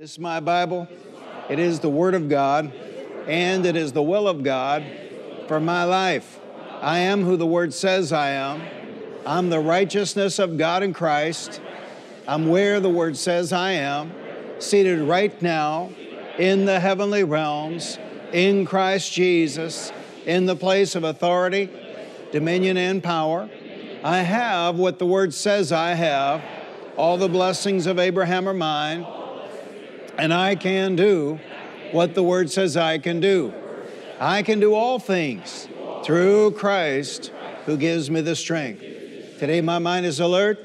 This is my Bible. It is the Word of God, and it is the will of God for my life. I am who the Word says I am. I'm the righteousness of God in Christ. I'm where the Word says I am, seated right now in the heavenly realms, in Christ Jesus, in the place of authority, dominion, and power. I have what the Word says I have. All the blessings of Abraham are mine, and I can do what the Word says I can do. I can do all things through Christ who gives me the strength. Today, my mind is alert,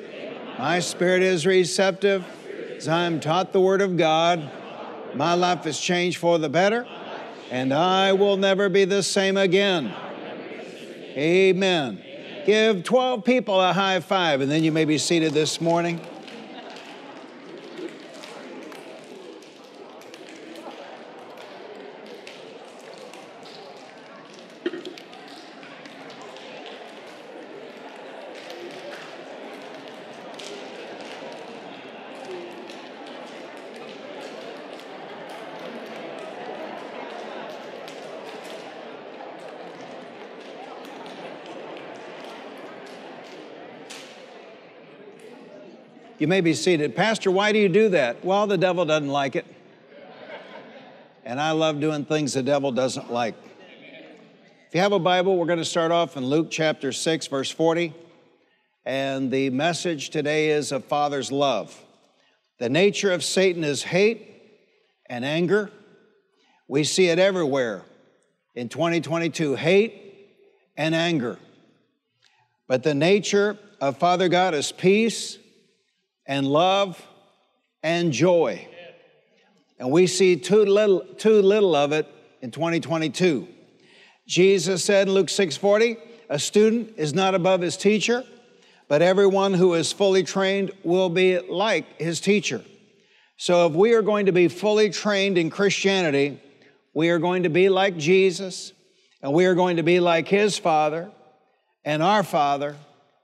my spirit is receptive. As I am taught the Word of God, my life is changed for the better, and I will never be the same again. Amen. Give 12 people a high five, and then you may be seated this morning. You may be seated. Pastor, why do you do that? Well, the devil doesn't like it. And I love doing things the devil doesn't like. If you have a Bible, we're going to start off in Luke chapter 6, verse 40. And the message today is of Father's love. The nature of Satan is hate and anger. We see it everywhere in 2022 hate and anger. But the nature of Father God is peace and love and joy. And we see too little, too little of it in 2022. Jesus said in Luke 6:40, a student is not above his teacher, but everyone who is fully trained will be like his teacher. So if we are going to be fully trained in Christianity, we are going to be like Jesus, and we are going to be like his Father and our Father,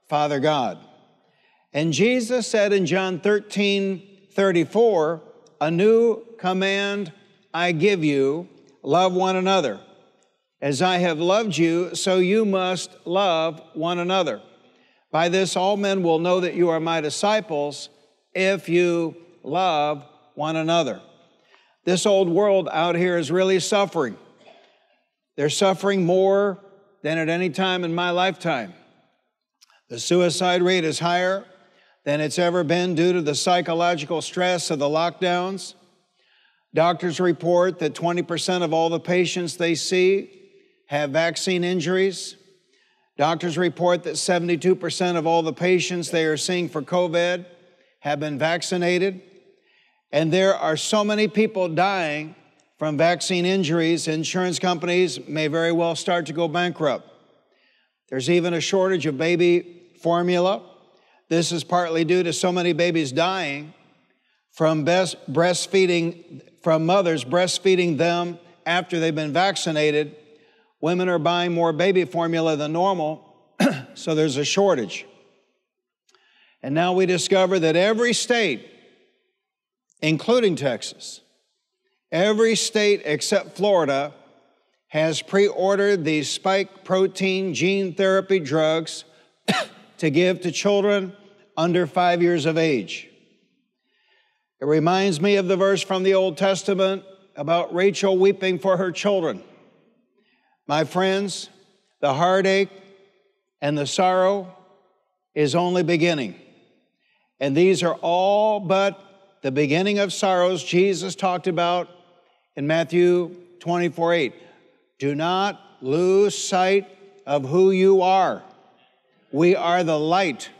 Father God. And Jesus said in John 13, 34, a new command I give you, love one another. As I have loved you, so you must love one another. By this, all men will know that you are my disciples if you love one another. This old world out here is really suffering. They're suffering more than at any time in my lifetime. The suicide rate is higher than it's ever been due to the psychological stress of the lockdowns. Doctors report that 20% of all the patients they see have vaccine injuries. Doctors report that 72% of all the patients they are seeing for COVID have been vaccinated. And there are so many people dying from vaccine injuries, insurance companies may very well start to go bankrupt. There's even a shortage of baby formula this is partly due to so many babies dying from breastfeeding, from mothers breastfeeding them after they've been vaccinated. Women are buying more baby formula than normal, so there's a shortage. And now we discover that every state, including Texas, every state except Florida, has pre ordered these spike protein gene therapy drugs to give to children under five years of age. It reminds me of the verse from the Old Testament about Rachel weeping for her children. My friends, the heartache and the sorrow is only beginning. And these are all but the beginning of sorrows Jesus talked about in Matthew 24 8. Do not lose sight of who you are. We are the light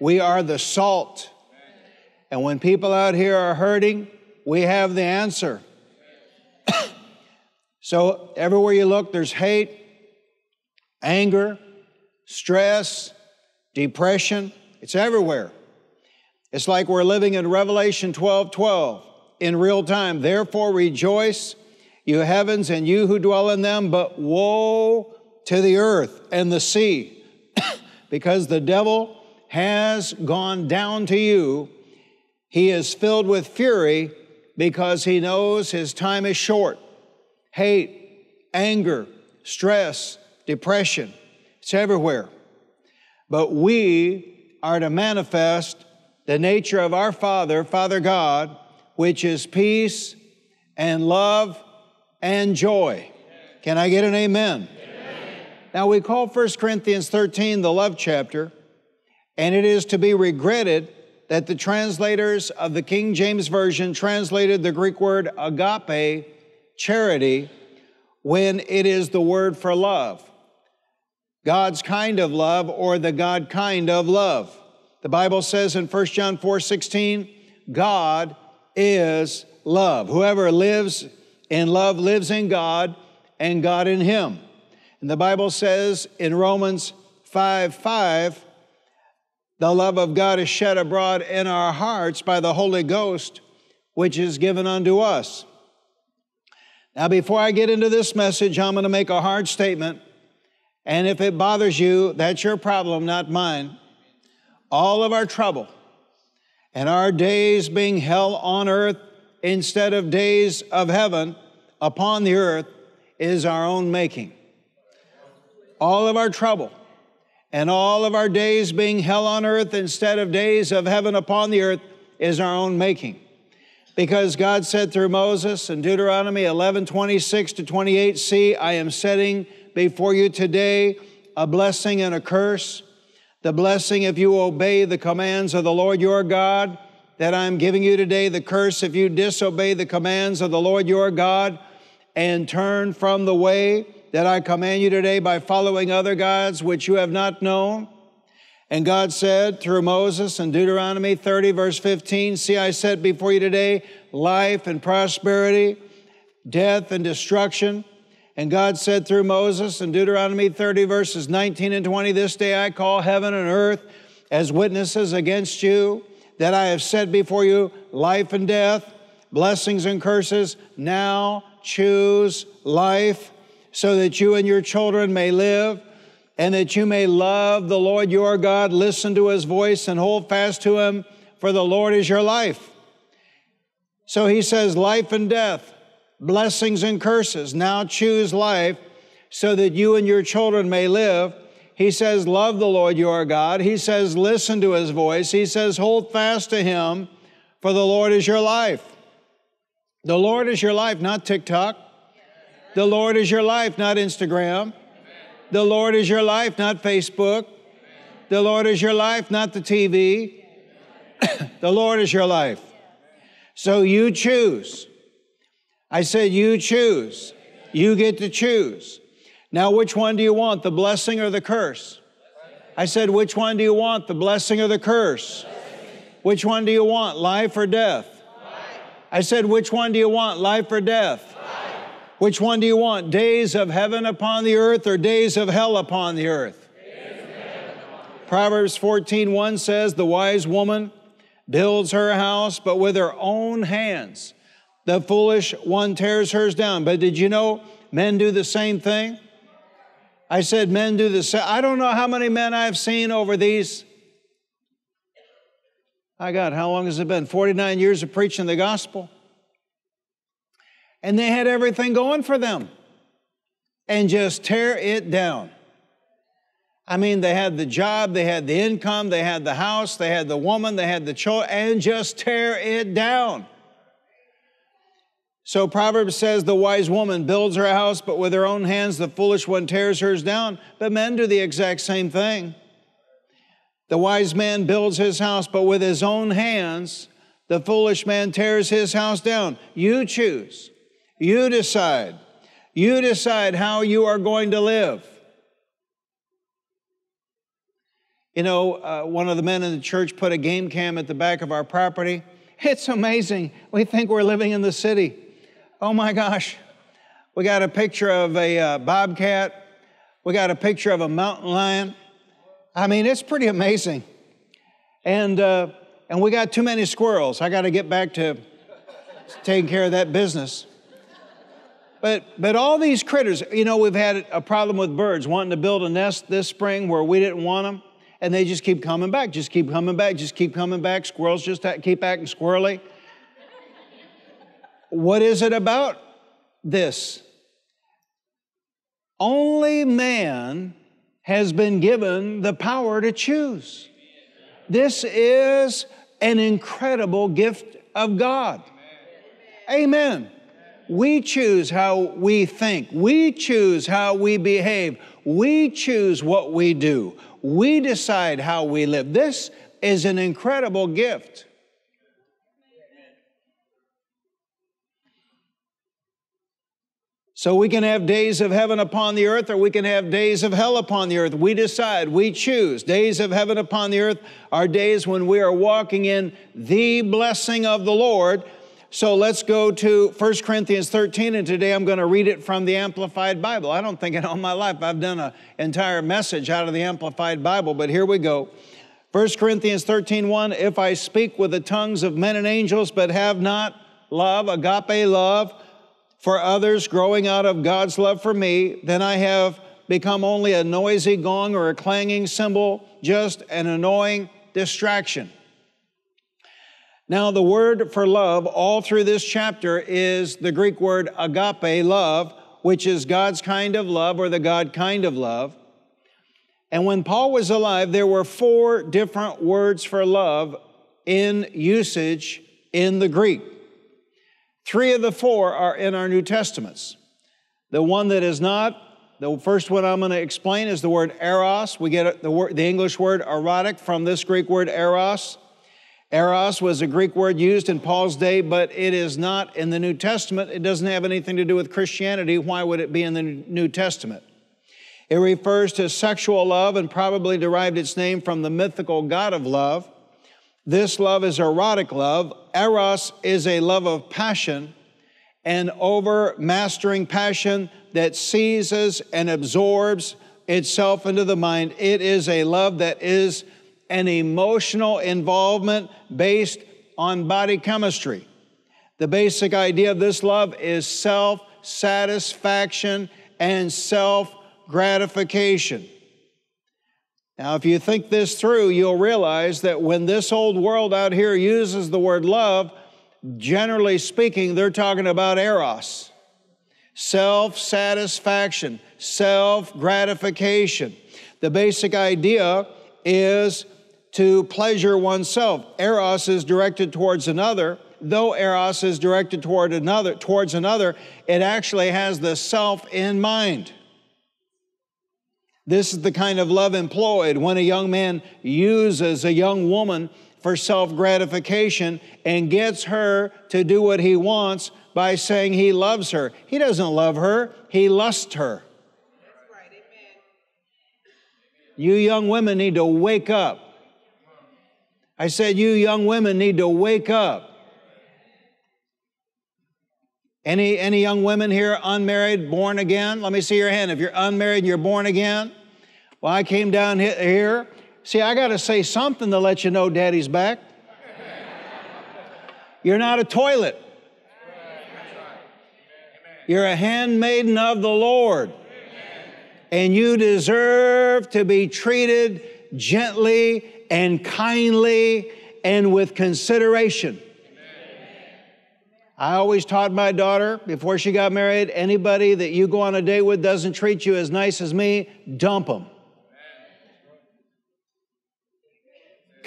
we are the salt. And when people out here are hurting, we have the answer. so everywhere you look, there's hate, anger, stress, depression. It's everywhere. It's like we're living in Revelation 12 12 in real time. Therefore, rejoice, you heavens and you who dwell in them, but woe to the earth and the sea, because the devil has gone down to you. He is filled with fury because he knows his time is short. Hate, anger, stress, depression, it's everywhere. But we are to manifest the nature of our Father, Father God, which is peace and love and joy. Can I get an amen? Now we call 1 Corinthians 13 the love chapter, and it is to be regretted that the translators of the King James Version translated the Greek word agape, charity, when it is the word for love. God's kind of love or the God kind of love. The Bible says in 1 John 4 16, God is love. Whoever lives in love lives in God and God in him. And the Bible says in Romans 5 5, the love of God is shed abroad in our hearts by the Holy Ghost, which is given unto us. Now, before I get into this message, I'm going to make a hard statement. And if it bothers you, that's your problem, not mine. All of our trouble and our days being hell on earth instead of days of heaven upon the earth is our own making. All of our trouble and all of our days being hell on earth instead of days of heaven upon the earth is our own making. Because God said through Moses in Deuteronomy 11 26 to 28, See, I am setting before you today a blessing and a curse. The blessing if you obey the commands of the Lord your God, that I'm giving you today, the curse if you disobey the commands of the Lord your God and turn from the way that I command you today by following other gods which you have not known. And God said through Moses in Deuteronomy 30, verse 15, See, I set before you today life and prosperity, death and destruction. And God said through Moses in Deuteronomy 30, verses 19 and 20, This day I call heaven and earth as witnesses against you, that I have set before you life and death, blessings and curses. Now choose life, so that you and your children may live, and that you may love the Lord your God, listen to his voice, and hold fast to him, for the Lord is your life. So he says, Life and death blessings and curses. Now choose life so that you and your children may live. He says, Love the Lord your God. He says, Listen to his voice. He says, Hold fast to him, for the Lord is your life. The Lord is your life, not TikTok. The Lord is your life, not Instagram. The Lord is your life, not Facebook. The Lord is your life, not the TV. the Lord is your life. So you choose. I said, You choose. You get to choose. Now, which one do you want, the blessing or the curse? I said, Which one do you want, the blessing or the curse? Which one do you want, life or death? I said, Which one do you want, life or death? Which one do you want, days of heaven upon the earth or days of hell upon the earth? Proverbs 14 1 says, The wise woman builds her house, but with her own hands the foolish one tears hers down. But did you know men do the same thing? I said men do the same. I don't know how many men I've seen over these. I got, how long has it been? 49 years of preaching the gospel. And they had everything going for them and just tear it down. I mean, they had the job, they had the income, they had the house, they had the woman, they had the children, and just tear it down. So Proverbs says the wise woman builds her house, but with her own hands the foolish one tears hers down. But men do the exact same thing. The wise man builds his house, but with his own hands the foolish man tears his house down. You choose. You decide. You decide how you are going to live. You know, uh, one of the men in the church put a game cam at the back of our property. It's amazing. We think we're living in the city. Oh my gosh. We got a picture of a uh, bobcat. We got a picture of a mountain lion. I mean, it's pretty amazing. And, uh, and we got too many squirrels. I got to get back to taking care of that business. But, but all these critters, you know, we've had a problem with birds wanting to build a nest this spring where we didn't want them, and they just keep coming back, just keep coming back, just keep coming back. Squirrels just keep acting squirrely. what is it about this? Only man has been given the power to choose. This is an incredible gift of God. Amen. We choose how we think. We choose how we behave. We choose what we do. We decide how we live. This is an incredible gift. So we can have days of heaven upon the earth, or we can have days of hell upon the earth. We decide, we choose. Days of heaven upon the earth are days when we are walking in the blessing of the Lord. So let's go to 1 Corinthians 13, and today I'm going to read it from the Amplified Bible. I don't think in all my life I've done an entire message out of the Amplified Bible, but here we go. 1 Corinthians 13, 1, if I speak with the tongues of men and angels, but have not love, agape love, for others growing out of God's love for me, then I have become only a noisy gong or a clanging cymbal, just an annoying distraction. Now, the word for love all through this chapter is the Greek word agape, love, which is God's kind of love or the God kind of love. And when Paul was alive, there were four different words for love in usage in the Greek. Three of the four are in our New Testaments. The one that is not, the first one I'm going to explain is the word eros. We get the, word, the English word erotic from this Greek word eros. Eros was a Greek word used in Paul's day, but it is not in the New Testament. It doesn't have anything to do with Christianity. Why would it be in the New Testament? It refers to sexual love and probably derived its name from the mythical god of love. This love is erotic love. Eros is a love of passion, an overmastering passion that seizes and absorbs itself into the mind. It is a love that is an emotional involvement based on body chemistry. The basic idea of this love is self satisfaction and self gratification. Now, if you think this through, you'll realize that when this old world out here uses the word love, generally speaking, they're talking about eros self satisfaction, self gratification. The basic idea is to pleasure oneself. Eros is directed towards another. Though eros is directed toward another, towards another, it actually has the self in mind. This is the kind of love employed when a young man uses a young woman for self gratification and gets her to do what he wants by saying he loves her. He doesn't love her, he lusts her. Right, you young women need to wake up. I said, You young women need to wake up. Any, any young women here unmarried, born again? Let me see your hand. If you're unmarried and you're born again, well, I came down here. See, I got to say something to let you know daddy's back. You're not a toilet. You're a handmaiden of the Lord. And you deserve to be treated gently and kindly and with consideration. I always taught my daughter before she got married anybody that you go on a date with doesn't treat you as nice as me, dump them.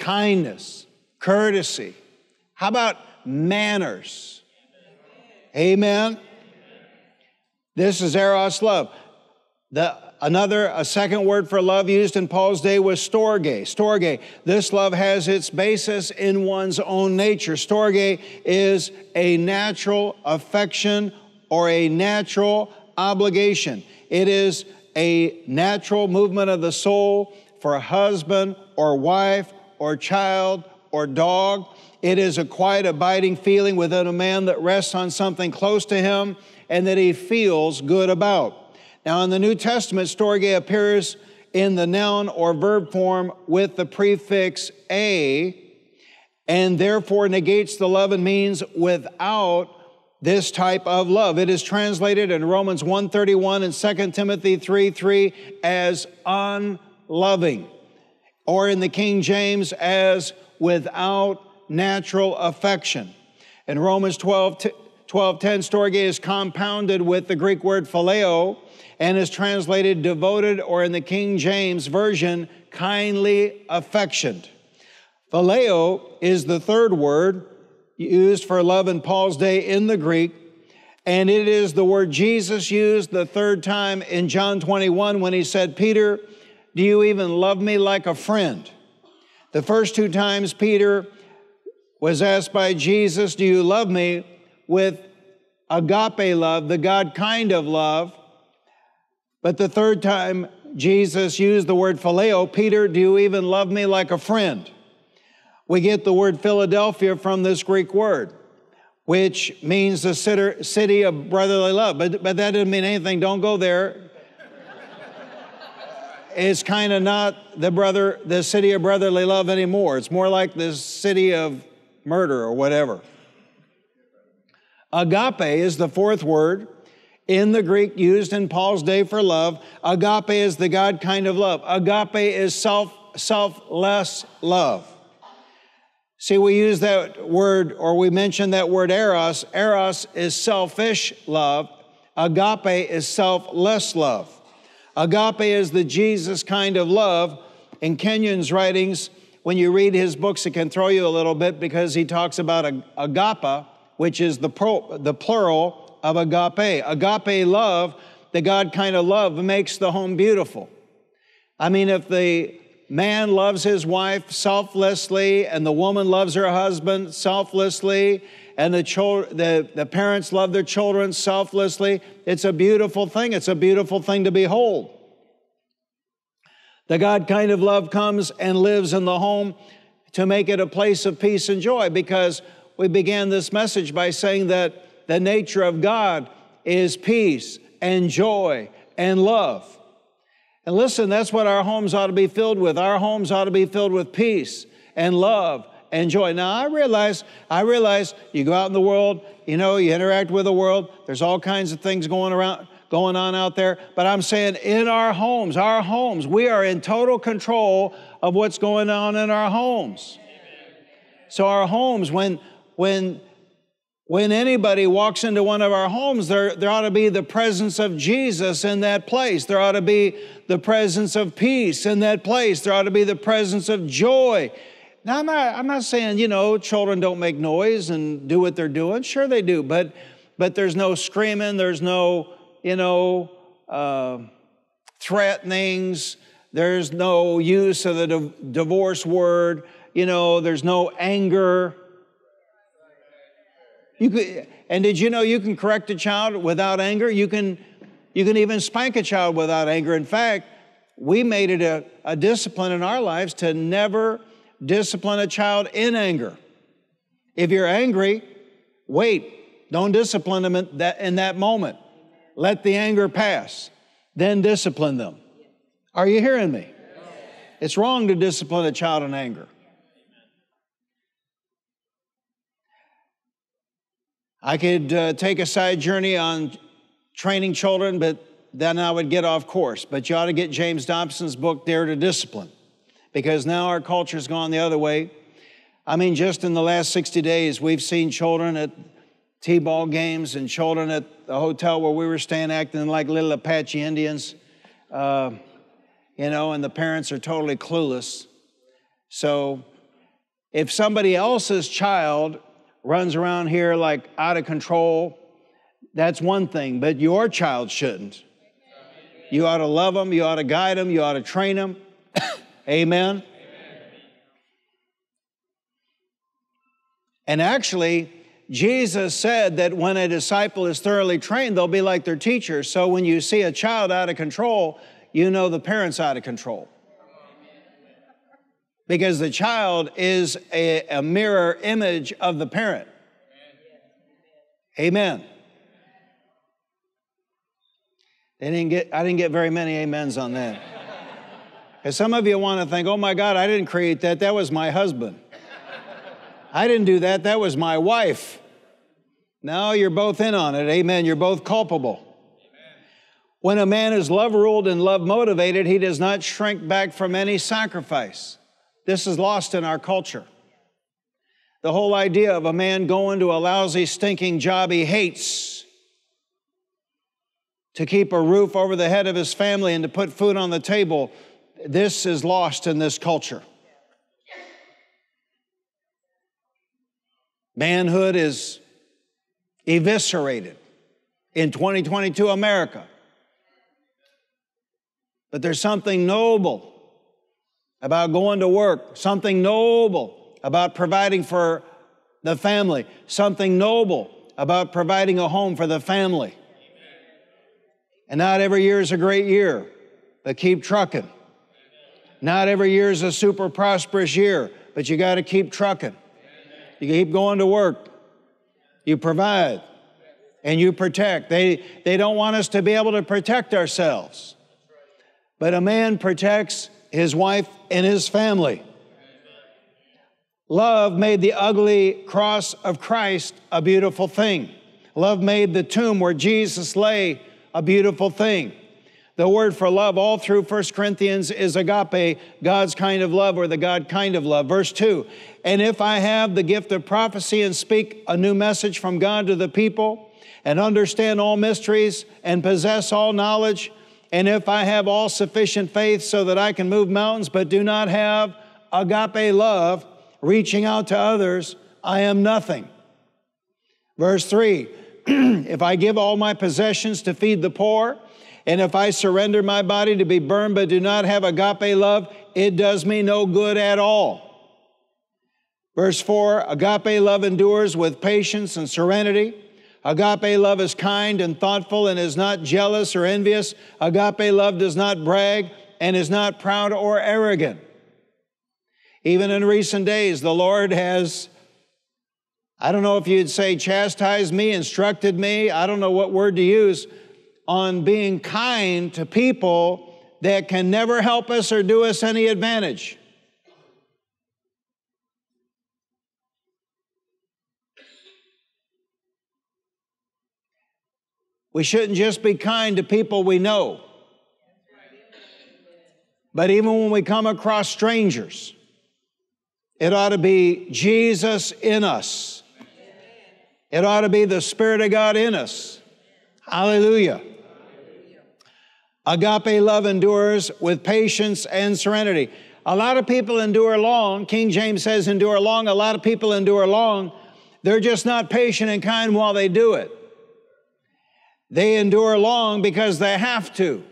kindness, courtesy. How about manners? Amen. This is eros love. The, another, a second word for love used in Paul's day was storge. Storge. This love has its basis in one's own nature. Storge is a natural affection or a natural obligation. It is a natural movement of the soul for a husband or wife or child or dog. It is a quiet, abiding feeling within a man that rests on something close to him and that he feels good about. Now, in the New Testament, storge appears in the noun or verb form with the prefix a, and therefore negates the love and means without this type of love. It is translated in Romans 1:31 and 2 Timothy 3 3 as unloving or in the King James as without natural affection. In Romans 12, 1210 storge is compounded with the Greek word phileo and is translated devoted or in the King James Version, kindly affectioned. Phileo is the third word used for love in Paul's day in the Greek, and it is the word Jesus used the third time in John 21 when he said, Peter, do you even love me like a friend? The first two times Peter was asked by Jesus, Do you love me? With agape love, the God kind of love. But the third time Jesus used the word phileo, Peter, do you even love me like a friend? We get the word Philadelphia from this Greek word, which means the city of brotherly love. But, but that doesn't mean anything. Don't go there. it's kind of not the brother, the city of brotherly love anymore. It's more like the city of murder or whatever. Agape is the fourth word in the Greek used in Paul's day for love. Agape is the God kind of love. Agape is self, selfless love. See, we use that word, or we mention that word eros. Eros is selfish love. Agape is selfless love. Agape is the Jesus kind of love. In Kenyon's writings, when you read his books, it can throw you a little bit because he talks about agape, which is the, pro, the plural of agape. Agape love, the God kind of love, makes the home beautiful. I mean, if the man loves his wife selflessly and the woman loves her husband selflessly and the, children, the, the parents love their children selflessly, it's a beautiful thing. It's a beautiful thing to behold. The God kind of love comes and lives in the home to make it a place of peace and joy because we began this message by saying that the nature of God is peace and joy and love. And listen, that's what our homes ought to be filled with. Our homes ought to be filled with peace and love and joy. Now, I realize, I realize you go out in the world, you know, you interact with the world, there's all kinds of things going around, going on out there. But I'm saying in our homes, our homes, we are in total control of what's going on in our homes. So our homes, when when when anybody walks into one of our homes, there, there ought to be the presence of Jesus in that place. There ought to be the presence of peace in that place. There ought to be the presence of joy. Now, I'm not, I'm not saying, you know, children don't make noise and do what they're doing. Sure, they do. But, but there's no screaming, there's no, you know, uh, threatenings, there's no use of the divorce word, you know, there's no anger. You could, and did you know you can correct a child without anger? You can, you can even spank a child without anger. In fact, we made it a, a discipline in our lives to never discipline a child in anger. If you're angry, wait. Don't discipline them in that, in that moment. Let the anger pass. Then discipline them. Are you hearing me? It's wrong to discipline a child in anger. I could uh, take a side journey on training children, but then I would get off course. But you ought to get James Dobson's book, Dare to Discipline, because now our culture's gone the other way. I mean, just in the last 60 days, we've seen children at T ball games and children at the hotel where we were staying acting like little Apache Indians, uh, you know, and the parents are totally clueless. So if somebody else's child runs around here like out of control, that's one thing, but your child shouldn't. You ought to love them, you ought to guide them, you ought to train them. Amen. Amen. And actually, Jesus said that when a disciple is thoroughly trained, they'll be like their teacher. So when you see a child out of control, you know the parent's out of control because the child is a, a mirror image of the parent. Amen. They didn't get, I didn't get very many amens on that. Because some of you want to think, oh my God, I didn't create that. That was my husband. I didn't do that. That was my wife. Now you're both in on it. Amen. You're both culpable. When a man is love ruled and love motivated, he does not shrink back from any sacrifice. This is lost in our culture. The whole idea of a man going to a lousy, stinking job he hates to keep a roof over the head of his family and to put food on the table, this is lost in this culture. Manhood is eviscerated in 2022 America. But there's something noble about going to work, something noble about providing for the family, something noble about providing a home for the family. And not every year is a great year, but keep trucking. Not every year is a super prosperous year, but you got to keep trucking. You keep going to work. You provide and you protect. They, they don't want us to be able to protect ourselves. But a man protects his wife and his family. Love made the ugly cross of Christ a beautiful thing. Love made the tomb where Jesus lay a beautiful thing. The word for love all through 1 Corinthians is agape, God's kind of love or the God kind of love. Verse 2 And if I have the gift of prophecy and speak a new message from God to the people, and understand all mysteries, and possess all knowledge, and if I have all sufficient faith so that I can move mountains, but do not have agape love, reaching out to others, I am nothing. Verse 3 if I give all my possessions to feed the poor, and if I surrender my body to be burned but do not have agape love, it does me no good at all. Verse 4 Agape love endures with patience and serenity. Agape love is kind and thoughtful and is not jealous or envious. Agape love does not brag and is not proud or arrogant. Even in recent days, the Lord has I don't know if you'd say chastised me, instructed me, I don't know what word to use, on being kind to people that can never help us or do us any advantage. We shouldn't just be kind to people we know. But even when we come across strangers, it ought to be Jesus in us it ought to be the Spirit of God in us. Hallelujah. Agape love endures with patience and serenity. A lot of people endure long. King James says endure long. A lot of people endure long. They're just not patient and kind while they do it. They endure long because they have to.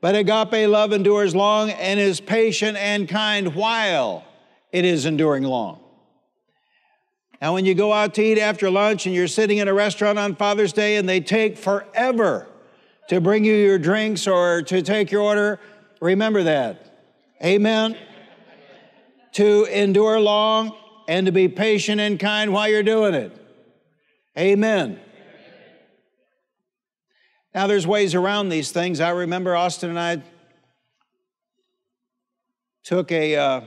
But agape love endures long and is patient and kind while it is enduring long. And when you go out to eat after lunch and you're sitting in a restaurant on Father's Day and they take forever to bring you your drinks or to take your order, remember that. Amen. To endure long and to be patient and kind while you're doing it. Amen. Now, there's ways around these things. I remember Austin and I took a, uh,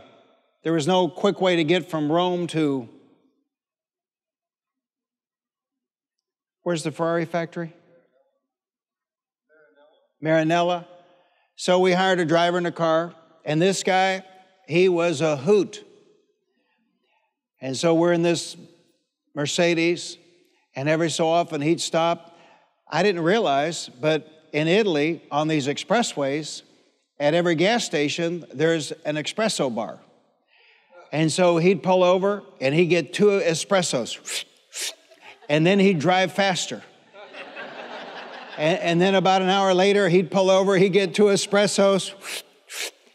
there was no quick way to get from Rome to Where's the Ferrari factory? Maranello. So we hired a driver in a car, and this guy, he was a hoot. And so we're in this Mercedes, and every so often he'd stop. I didn't realize, but in Italy, on these expressways, at every gas station, there's an espresso bar. And so he'd pull over and he'd get two espressos and then he'd drive faster. and, and, then about an hour later, he'd pull over, he'd get two espressos,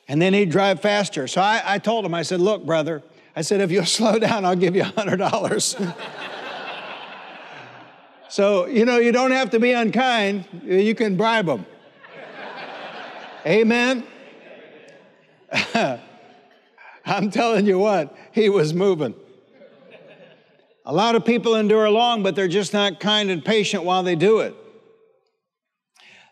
and then he'd drive faster. So I, I told him, I said, Look, brother, I said, if you'll slow down, I'll give you $100. so, you know, you don't have to be unkind, you can bribe them. Amen? I'm telling you what, he was moving. A lot of people endure long, but they're just not kind and patient while they do it.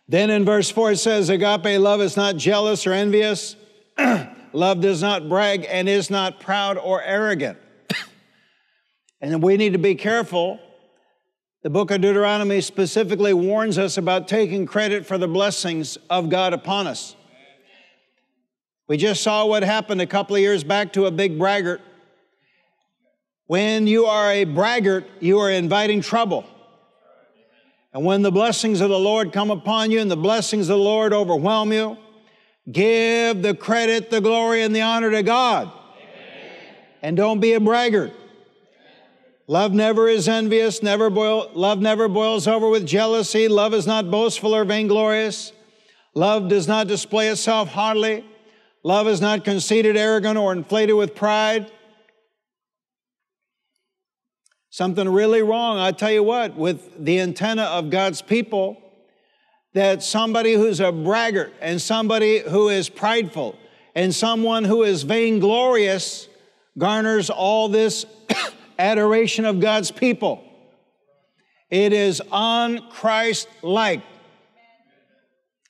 Then in verse 4 it says, Agape love is not jealous or envious. love does not brag and is not proud or arrogant. and we need to be careful. The book of Deuteronomy specifically warns us about taking credit for the blessings of God upon us. We just saw what happened a couple of years back to a big braggart When you are a braggart, you are inviting trouble. And when the blessings of the Lord come upon you and the blessings of the Lord overwhelm you, give the credit, the glory, and the honor to God. Amen. And don't be a braggart. Love never is envious, never boil, love never boils over with jealousy. Love is not boastful or vainglorious. Love does not display itself haughtily. Love is not conceited, arrogant, or inflated with pride. Something really wrong, I tell you what, with the antenna of God's people, that somebody who's a braggart and somebody who is prideful and someone who is vainglorious garners all this adoration of God's people. It is unChrist like.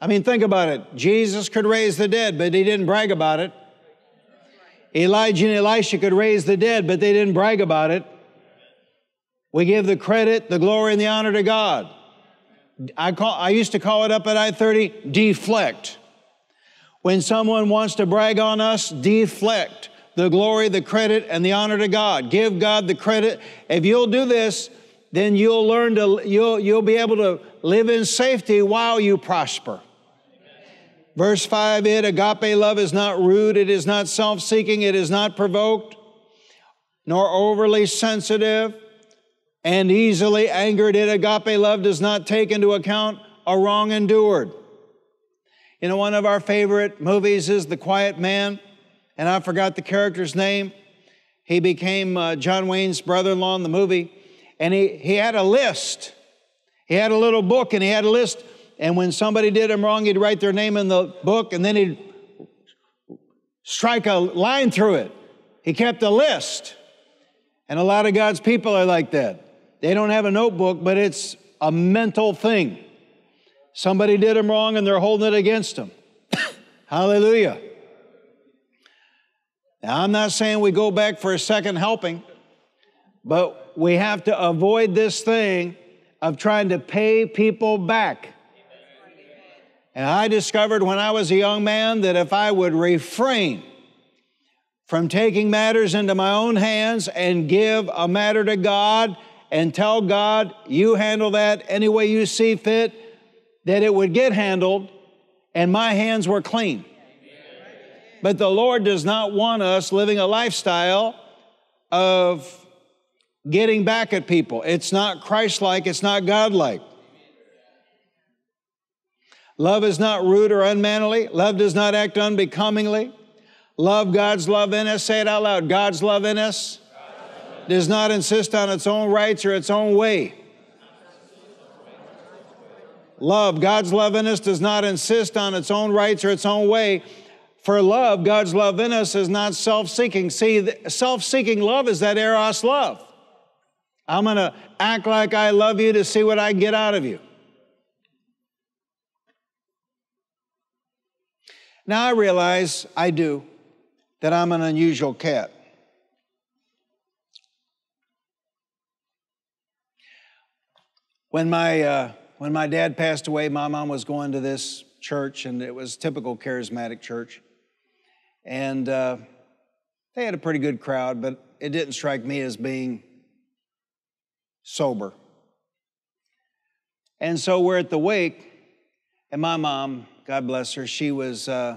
I mean, think about it. Jesus could raise the dead, but he didn't brag about it. Elijah and Elisha could raise the dead, but they didn't brag about it. We give the credit, the glory, and the honor to God. I, call, I used to call it up at I 30 deflect. When someone wants to brag on us, deflect the glory, the credit, and the honor to God. Give God the credit. If you'll do this, then you'll learn to, you'll, you'll be able to live in safety while you prosper. Verse 5 it, agape love is not rude, it is not self seeking, it is not provoked, nor overly sensitive and easily angered. It, agape love does not take into account a wrong endured. You know, one of our favorite movies is The Quiet Man and I forgot the character's name. He became uh, John Wayne's brother in law in the movie, and he, he had a list. He had a little book and he had a list. And when somebody did him wrong, he'd write their name in the book and then he'd strike a line through it. He kept a list. And a lot of God's people are like that. They don't have a notebook, but it's a mental thing. Somebody did them wrong and they're holding it against them. Hallelujah. Now, I'm not saying we go back for a second helping, but we have to avoid this thing of trying to pay people back. And I discovered when I was a young man that if I would refrain from taking matters into my own hands and give a matter to God and tell God, you handle that any way you see fit, that it would get handled and my hands were clean. But the Lord does not want us living a lifestyle of getting back at people. It's not Christ like, it's not God like. Love is not rude or unmanly. Love does not act unbecomingly. Love God's love in us. Say it out loud. God's love in us does not insist on its own rights or its own way. Love, God's love in us does not insist on its own rights or its own way. For love, God's love in us is not self seeking. See, self seeking love is that eros love. I'm going to act like I love you to see what I get out of you. Now I realize I do that I'm an unusual cat. When my, uh, when my dad passed away, my mom was going to this church, and it was typical charismatic church. And uh, they had a pretty good crowd, but it didn't strike me as being sober. And so we're at the wake, and my mom, God bless her, she was, uh,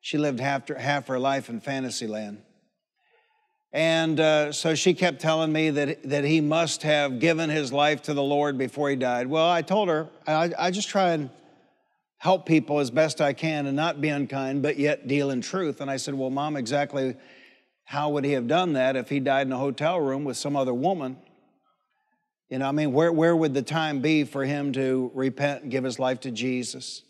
she lived half, half her life in Fantasyland. And uh, so she kept telling me that, that he must have given his life to the Lord before he died. Well, I told her, I, I just try and help people as best I can and not be unkind, but yet deal in truth. And I said, Well, Mom, exactly how would he have done that if he died in a hotel room with some other woman? You know, I mean, where, where would the time be for him to repent and give his life to Jesus?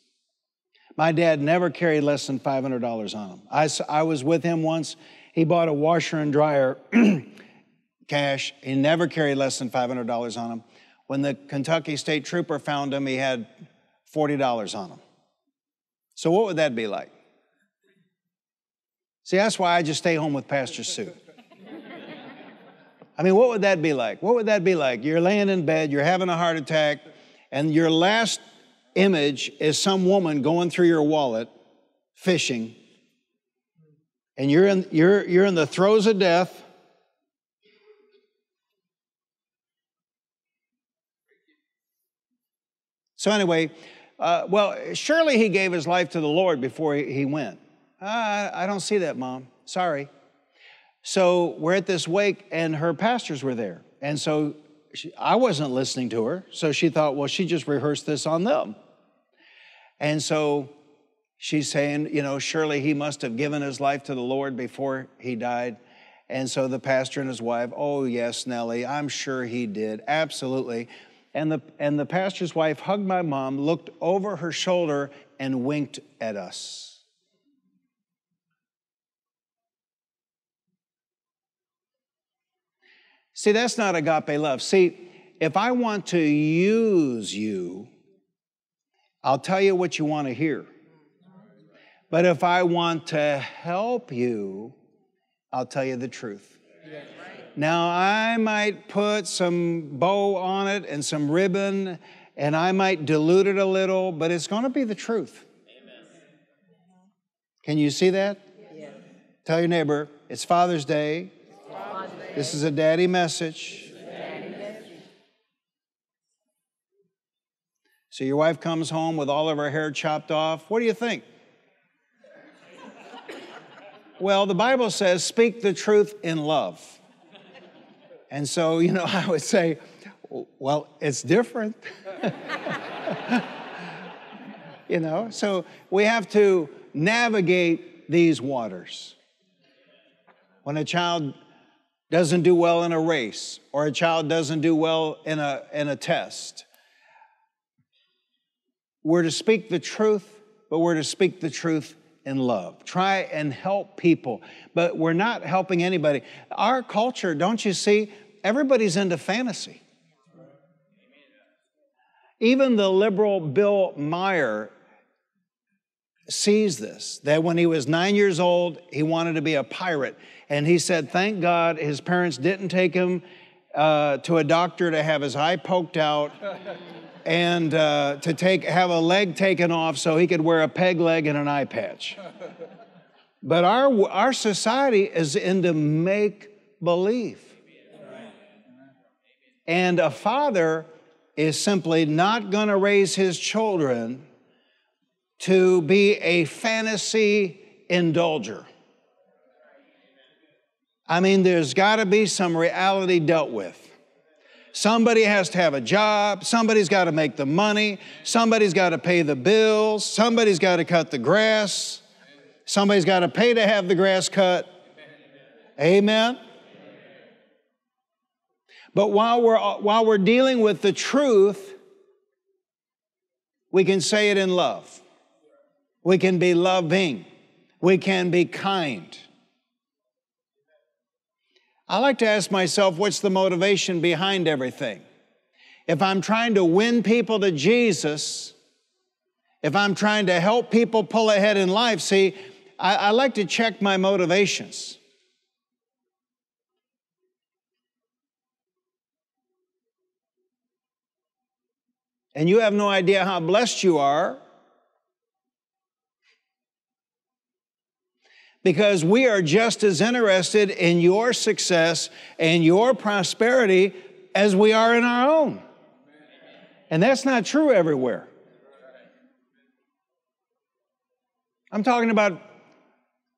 My dad never carried less than $500 on him. I, I was with him once. He bought a washer and dryer cash. He never carried less than $500 on him. When the Kentucky State Trooper found him, he had $40 on them. So, what would that be like? See, that's why I just stay home with Pastor Sue. I mean, what would that be like? What would that be like? You're laying in bed, you're having a heart attack, and your last image is some woman going through your wallet fishing, and you're in, you're, you're in the throes of death. So, anyway, uh, well, surely he gave his life to the Lord before he, went. Uh, I don't see that, Mom. Sorry. So, we're at this wake, and her pastors were there. And so she, I wasn't listening to her. So she thought, well, she just rehearsed this on them. And so she's saying, you know, surely he must have given his life to the Lord before he died. And so the pastor and his wife, oh, yes, Nellie, I'm sure he did. Absolutely. And the, and the pastor's wife hugged my mom, looked over her shoulder, and winked at us. See, that's not agape love. See, if I want to use you, I'll tell you what you want to hear. But if I want to help you, I'll tell you the truth. Now, I might put some bow on it and some ribbon, and I might dilute it a little, but it's going to be the truth. Amen. Can you see that? Tell your neighbor, it's Father's Day. Father's Day. This is a daddy message. daddy message. So your wife comes home with all of her hair chopped off. What do you think? Well, the Bible says, speak the truth in love. And so, you know, I would say, well, it's different. you know, so we have to navigate these waters. When a child doesn't do well in a race or a child doesn't do well in a, in a test, we're to speak the truth, but we're to speak the truth in love. Try and help people, but we're not helping anybody. Our culture, don't you see, everybody's into fantasy. Even the liberal Bill Maher sees this that when he was nine years old, he wanted to be a pirate. And he said, Thank God his parents didn't take him uh, to a doctor to have his eye poked out and uh, to take, have a leg taken off so he could wear a peg leg and an eye patch. But our, our society is into make believe. And a father is simply not going to raise his children to be a fantasy indulger. I mean, there's got to be some reality dealt with. Somebody has to have a job. Somebody's got to make the money. Somebody's got to pay the bills. Somebody's got to cut the grass. Somebody's got to pay to have the grass cut. Amen. But while we're, while we're dealing with the truth, we can say it in love. We can be loving. We can be kind. I like to ask myself, what's the motivation behind everything? If I'm trying to win people to Jesus, if I'm trying to help people pull ahead in life, see, I, I like to check my motivations. And you have no idea how blessed you are because we are just as interested in your success and your prosperity as we are in our own. And that's not true everywhere. I'm talking about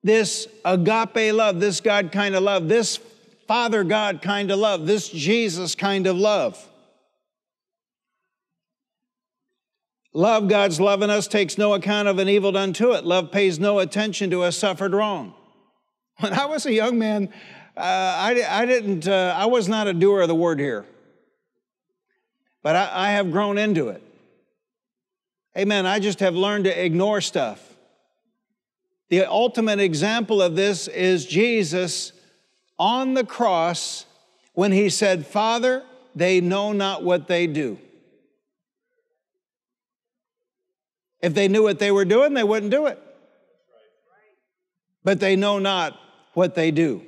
this agape love, this God kind of love, this Father God kind of love, this Jesus kind of love. Love, God's love in us, takes no account of an evil done to it. Love pays no attention to a suffered wrong. When I was a young man, uh, I, I, didn't, uh, I was not a doer of the word here. But I, I have grown into it. Amen. I just have learned to ignore stuff. The ultimate example of this is Jesus on the cross when he said, Father, they know not what they do. If they knew what they were doing, they wouldn't do it. But they know not what they do.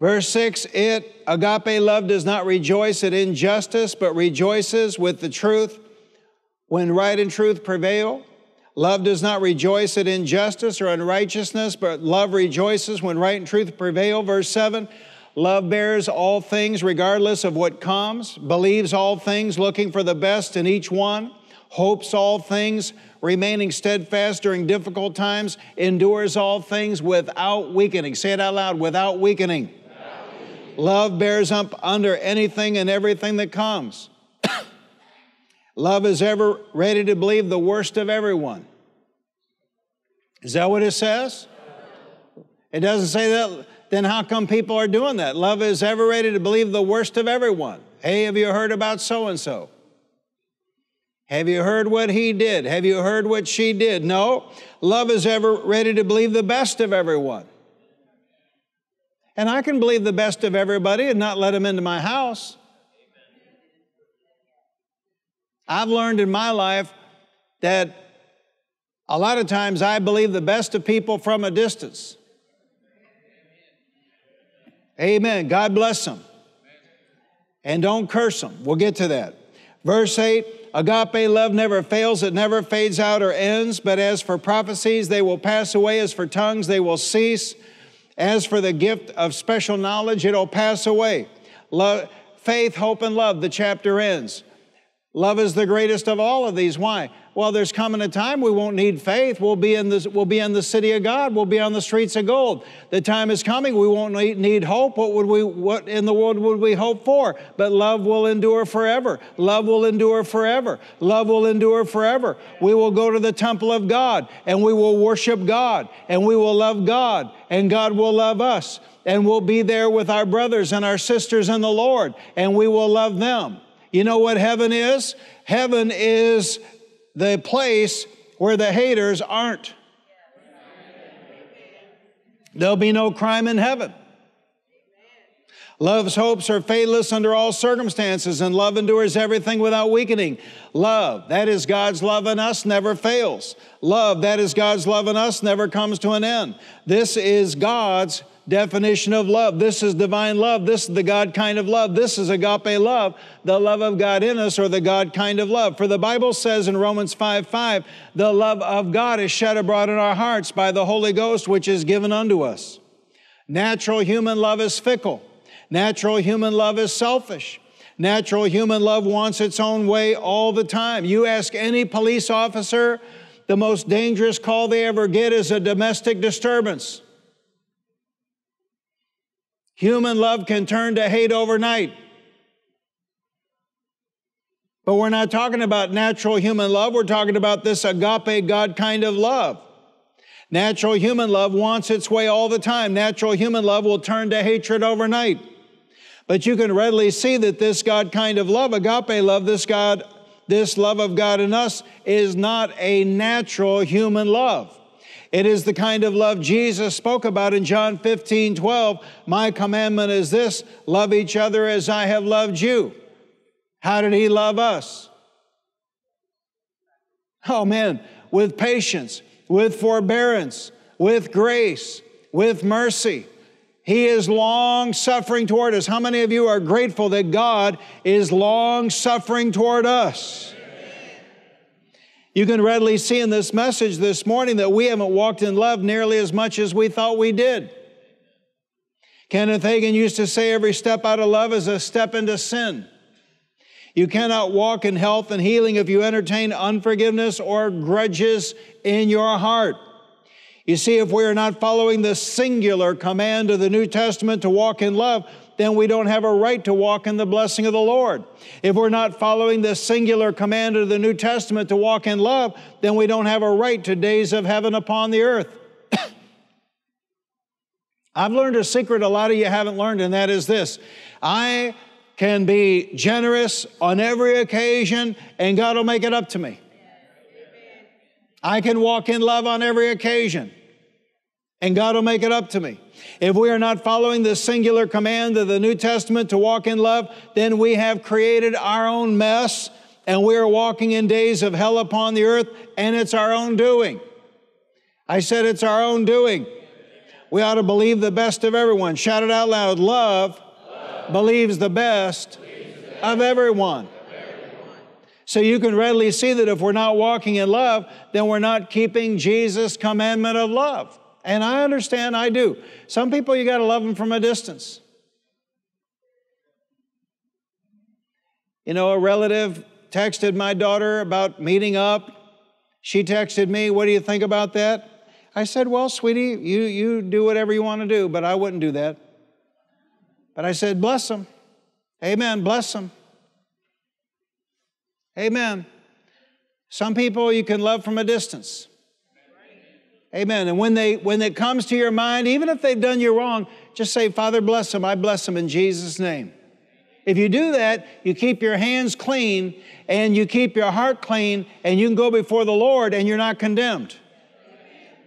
Verse 6 It, agape love, does not rejoice at injustice, but rejoices with the truth when right and truth prevail. Love does not rejoice at injustice or unrighteousness, but love rejoices when right and truth prevail. Verse 7 Love bears all things regardless of what comes, believes all things, looking for the best in each one, hopes all things, remaining steadfast during difficult times, endures all things without weakening. Say it out loud without weakening. Without weakening. Love bears up under anything and everything that comes. Love is ever ready to believe the worst of everyone. Is that what it says? It doesn't say that. Then how come people are doing that? Love is ever ready to believe the worst of everyone. Hey, have you heard about so and so? Have you heard what he did? Have you heard what she did? No. Love is ever ready to believe the best of everyone. And I can believe the best of everybody and not let them into my house. I've learned in my life that a lot of times I believe the best of people from a distance. Amen. God bless them. And don't curse them. We'll get to that. Verse 8 Agape love never fails, it never fades out or ends. But as for prophecies, they will pass away. As for tongues, they will cease. As for the gift of special knowledge, it'll pass away. Love, faith, hope, and love, the chapter ends. Love is the greatest of all of these. Why? Well, there's coming a time we won't need faith. We'll be in the, we'll be in the city of God. We'll be on the streets of gold. The time is coming. We won't need, need hope. What would we, what in the world would we hope for? But love will endure forever. Love will endure forever. Love will endure forever. We will go to the temple of God and we will worship God and we will love God and God will love us and we'll be there with our brothers and our sisters in the Lord and we will love them. You know what heaven is? Heaven is the place where the haters aren't. There'll be no crime in heaven. Love's hopes are fadeless under all circumstances, and love endures everything without weakening. Love, that is God's love in us, never fails. Love, that is God's love in us, never comes to an end. This is God's definition of love. This is divine love. This is the God kind of love. This is agape love, the love of God in us, or the God kind of love. For the Bible says in Romans 5 5, the love of God is shed abroad in our hearts by the Holy Ghost, which is given unto us. Natural human love is fickle. Natural human love is selfish. Natural human love wants its own way all the time. You ask any police officer, the most dangerous call they ever get is a domestic disturbance. Human love can turn to hate overnight. But we're not talking about natural human love, we're talking about this agape God kind of love. Natural human love wants its way all the time. Natural human love will turn to hatred overnight. But you can readily see that this God kind of love, agape love, this God, this love of God in us, is not a natural human love. It is the kind of love Jesus spoke about in John 15, 12. My commandment is this love each other as I have loved you. How did he love us? Oh man, with patience, with forbearance, with grace, with mercy. He is long suffering toward us. How many of you are grateful that God is long suffering toward us? You can readily see in this message this morning that we haven't walked in love nearly as much as we thought we did. Kenneth Hagin used to say every step out of love is a step into sin. You cannot walk in health and healing if you entertain unforgiveness or grudges in your heart. You see, if we are not following the singular command of the New Testament to walk in love, then we don't have a right to walk in the blessing of the Lord. If we're not following the singular command of the New Testament to walk in love, then we don't have a right to days of heaven upon the earth. I've learned a secret a lot of you haven't learned, and that is this I can be generous on every occasion, and God will make it up to me. I can walk in love on every occasion, and God will make it up to me. If we are not following the singular command of the New Testament to walk in love, then we have created our own mess and we are walking in days of hell upon the earth, and it's our own doing. I said it's our own doing. We ought to believe the best of everyone. Shout it out loud. Love, Love. believes the best, believes the best of everyone. So you can readily see that if we're not walking in love, then we're not keeping Jesus' commandment of love. And I understand I do. Some people, you got to love them from a distance. You know, a relative texted my daughter about meeting up. She texted me, What do you think about that? I said, Well, sweetie, you, you do whatever you want to do, but I wouldn't do that. But I said, Bless them. Amen. Bless them. Amen. Some people you can love from a distance. Amen. And when they when it comes to your mind, even if they've done you wrong, just say, Father, bless them. I bless them in Jesus' name. If you do that, you keep your hands clean and you keep your heart clean, and you can go before the Lord and you're not condemned.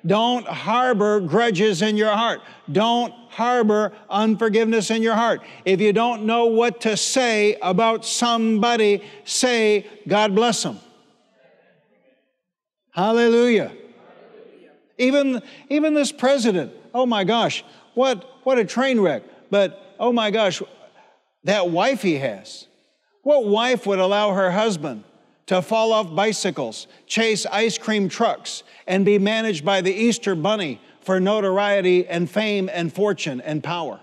Don't harbor grudges in your heart. Don't harbor unforgiveness in your heart. If you don't know what to say about somebody, say, God bless them. Hallelujah. Even, even this president, oh my gosh, what, what a train wreck. But oh my gosh, that wife he has. What wife would allow her husband to fall off bicycles, chase ice cream trucks, and be managed by the Easter Bunny for notoriety and fame and fortune and power?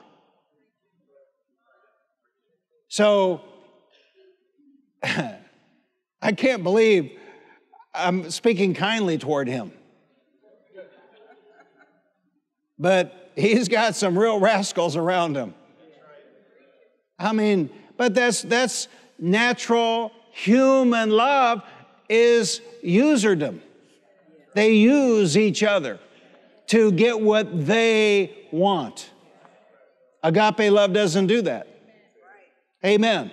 So, I can't believe I'm speaking kindly toward him. But he's got some real rascals around him. I mean, but that's that's natural human love is userdom. They use each other to get what they want. Agape love doesn't do that. Amen.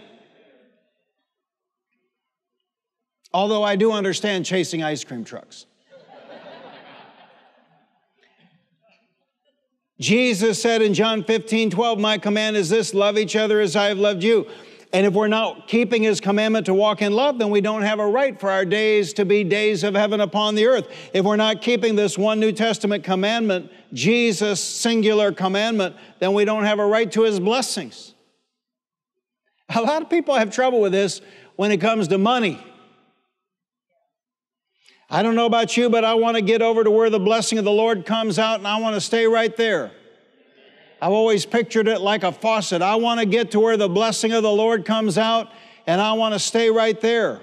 Although I do understand chasing ice cream trucks. Jesus said in John 15, 12, My command is this love each other as I have loved you. And if we're not keeping his commandment to walk in love, then we don't have a right for our days to be days of heaven upon the earth. If we're not keeping this one New Testament commandment, Jesus' singular commandment, then we don't have a right to his blessings. A lot of people have trouble with this when it comes to money. I don't know about you, but I want to get over to where the blessing of the Lord comes out and I want to stay right there. I've always pictured it like a faucet. I want to get to where the blessing of the Lord comes out and I want to stay right there.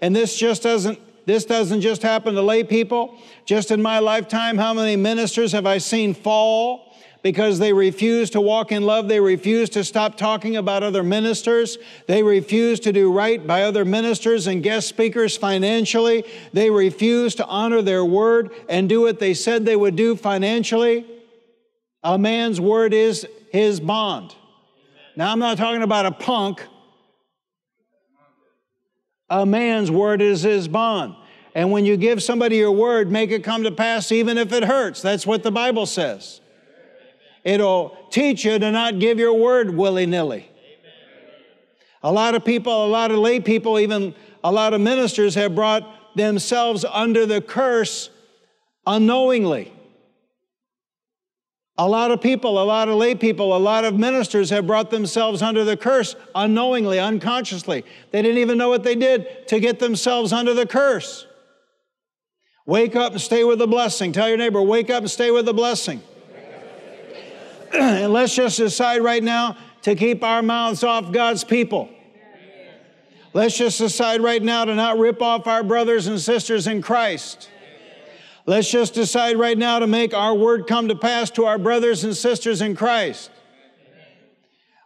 And this just doesn't this doesn't just happen to lay people. Just in my lifetime, how many ministers have I seen fall because they refuse to walk in love. They refuse to stop talking about other ministers. They refuse to do right by other ministers and guest speakers financially. They refuse to honor their word and do what they said they would do financially. A man's word is his bond. Now, I'm not talking about a punk. A man's word is his bond. And when you give somebody your word, make it come to pass even if it hurts. That's what the Bible says. It'll teach you to not give your word willy nilly. A lot of people, a lot of lay people, even a lot of ministers have brought themselves under the curse unknowingly. A lot of people, a lot of lay people, a lot of ministers have brought themselves under the curse unknowingly, unconsciously. They didn't even know what they did to get themselves under the curse. Wake up and stay with the blessing. Tell your neighbor, wake up and stay with the blessing. and let's just decide right now to keep our mouths off God's people. Let's just decide right now to not rip off our brothers and sisters in Christ. Let's just decide right now to make our word come to pass to our brothers and sisters in Christ.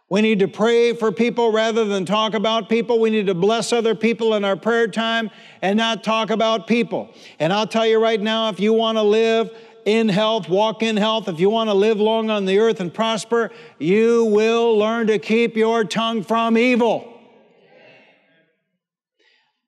We need to pray for people rather than talk about people. We need to bless other people in our prayer time and not talk about people. And I'll tell you right now, if you want to live in health, walk in health, if you want to live long on the earth and prosper, you will learn to keep your tongue from evil.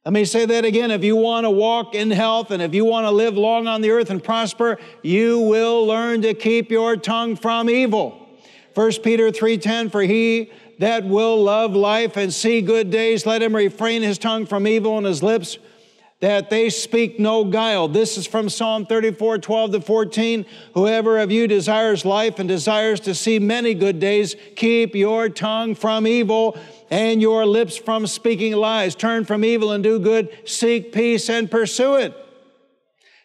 Let me say that again. If you want to walk in health and if you want to live long on the earth and prosper, you will learn to keep your tongue from evil. 1 Peter 3:10 for he that will love life and see good days let him refrain his tongue from evil and his lips that they speak no guile. This is from Psalm 34, 12 to 14. Whoever of you desires life and desires to see many good days, keep your tongue from evil and your lips from speaking lies. Turn from evil and do good. Seek peace and pursue it.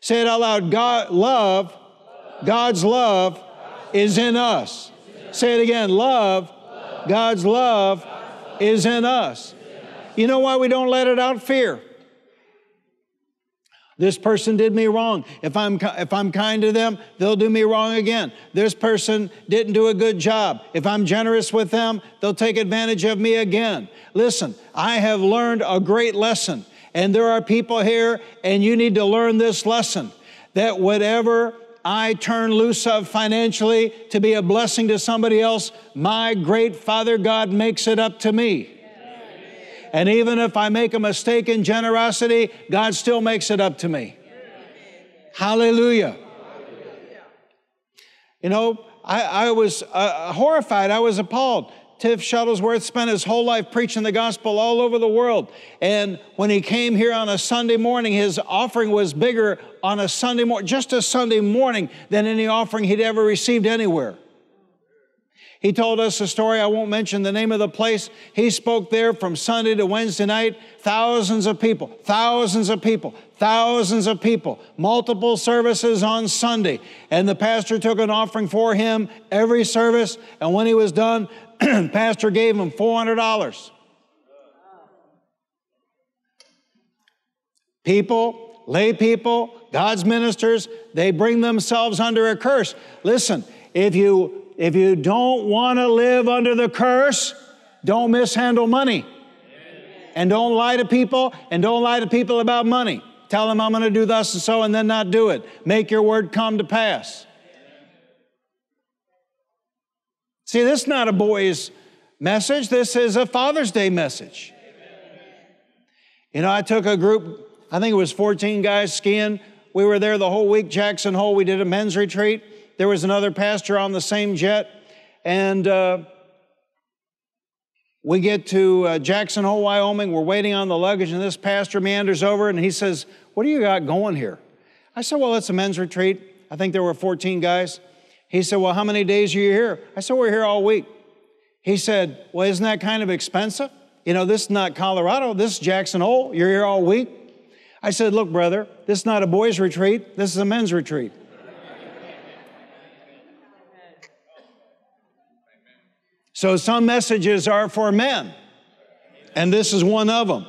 Say it out loud. God, love, God's love is in us. Say it again. Love, God's love is in us. You know why we don't let it out? Fear. This person did me wrong. If I'm, if I'm kind to them, they'll do me wrong again. This person didn't do a good job. If I'm generous with them, they'll take advantage of me again. Listen, I have learned a great lesson, and there are people here, and you need to learn this lesson that whatever I turn loose of financially to be a blessing to somebody else, my great Father God makes it up to me. And even if I make a mistake in generosity, God still makes it up to me. Hallelujah. You know, I, I was uh, horrified. I was appalled. Tiff Shuttlesworth spent his whole life preaching the gospel all over the world. And when he came here on a Sunday morning, his offering was bigger on a Sunday morning, just a Sunday morning, than any offering he'd ever received anywhere. He told us a story, I won't mention the name of the place. He spoke there from Sunday to Wednesday night. Thousands of people, thousands of people, thousands of people, multiple services on Sunday. And the pastor took an offering for him every service. And when he was done, pastor gave him $400. People, lay people, God's ministers, they bring themselves under a curse. Listen, if you if you don't want to live under the curse, don't mishandle money. And don't lie to people, and don't lie to people about money. Tell them I'm going to do thus and so, and then not do it. Make your word come to pass. See, this is not a boy's message, this is a Father's Day message. You know, I took a group, I think it was 14 guys skiing. We were there the whole week, Jackson Hole. We did a men's retreat. There was another pastor on the same jet, and uh, we get to uh, Jackson Hole, Wyoming. We're waiting on the luggage, and this pastor meanders over and he says, What do you got going here? I said, Well, it's a men's retreat. I think there were 14 guys. He said, Well, how many days are you here? I said, We're here all week. He said, Well, isn't that kind of expensive? You know, this is not Colorado, this is Jackson Hole. You're here all week. I said, Look, brother, this is not a boys' retreat, this is a men's retreat. So some messages are for men, and this is one of them.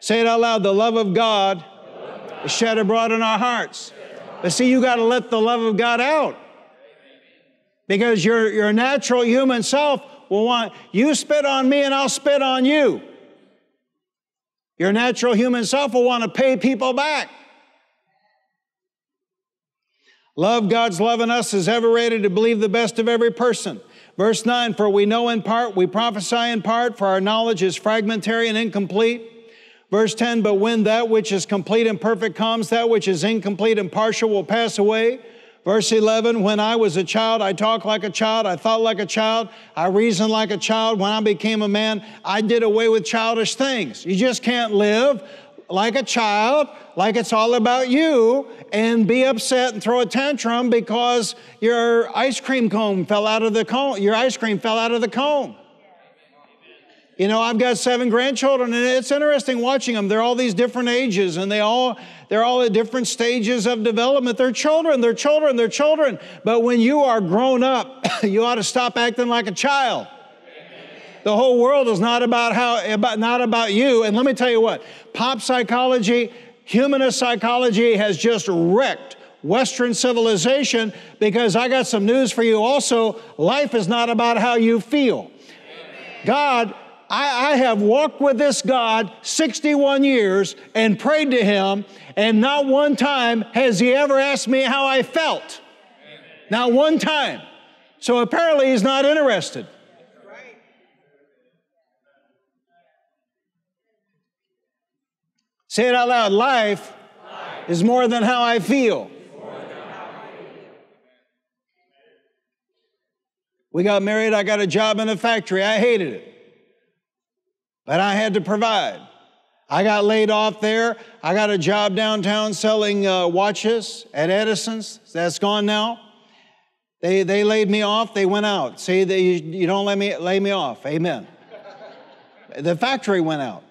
Say it out loud the love of God is shed abroad in our hearts. But see, you got to let the love of God out because your, your natural human self will want you spit on me and I'll spit on you. Your natural human self will want to pay people back. Love God's love in us is ever ready to believe the best of every person. Verse 9, for we know in part, we prophesy in part, for our knowledge is fragmentary and incomplete. Verse 10, but when that which is complete and perfect comes, that which is incomplete and partial will pass away. Verse 11, when I was a child, I talked like a child, I thought like a child, I reasoned like a child. When I became a man, I did away with childish things. You just can't live like a child, like it's all about you, and be upset and throw a tantrum because your ice cream cone fell out of the cone, your ice cream fell out of the cone. You know, I've got seven grandchildren, and it's interesting watching them. They're all these different ages, and they all they're all at different stages of development. They're children, they're children, they're children. But when you are grown up, you ought to stop acting like a child. The whole world is not about how about not about you. And let me tell you what, pop psychology, humanist psychology has just wrecked Western civilization because I got some news for you also. Life is not about how you feel. God, I, I, have walked with this God 61 years and prayed to Him, and not one time has He ever asked me how I felt. Not one time. So apparently He's not interested. Say it out loud. Life, Life is more than how I feel. We got married, I got a job in a factory. I hated it. But I had to provide. I got laid off there. I got a job downtown selling uh, watches at Edison's. That's gone now. They, they laid me off. They went out. See, they, you don't let me, lay me off. Amen. the factory went out.